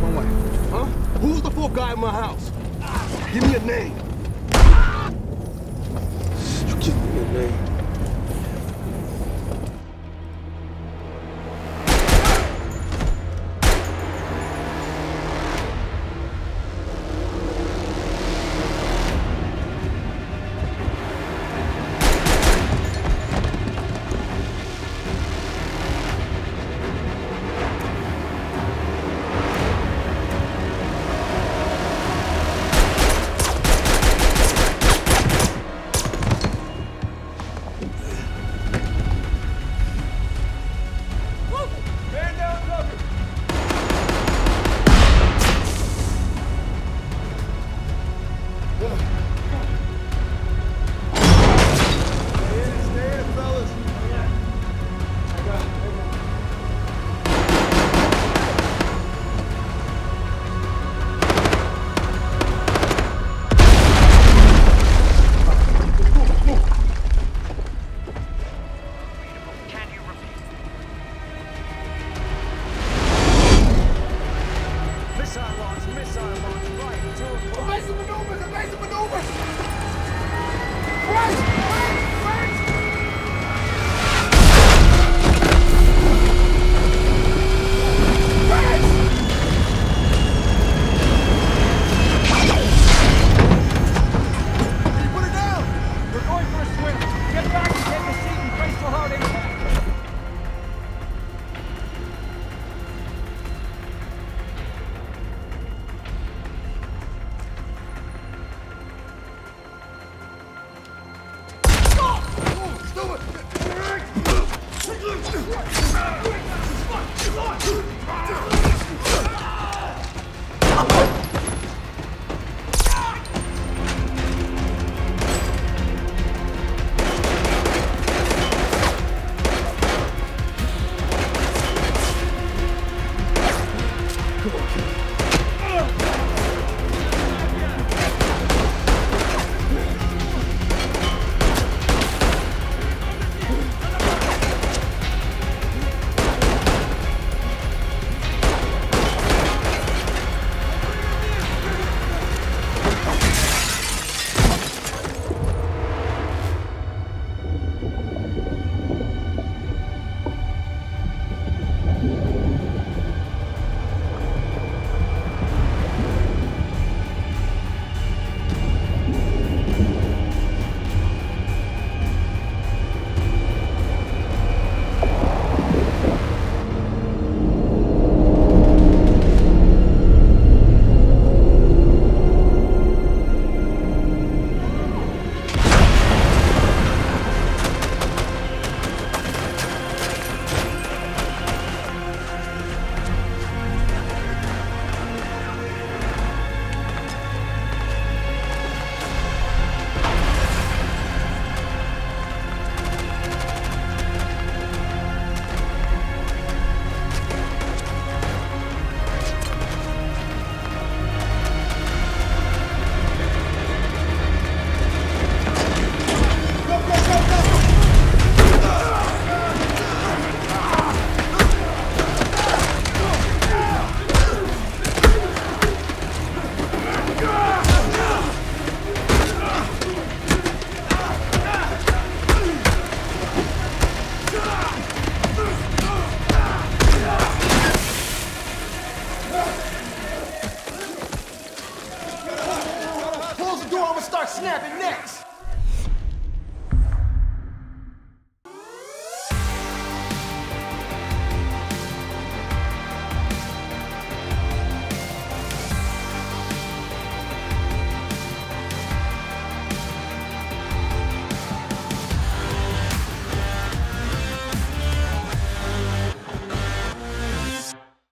my wife? Huh? Who's the fourth guy in my house? Give me a name. You give me a name. What? snapping next.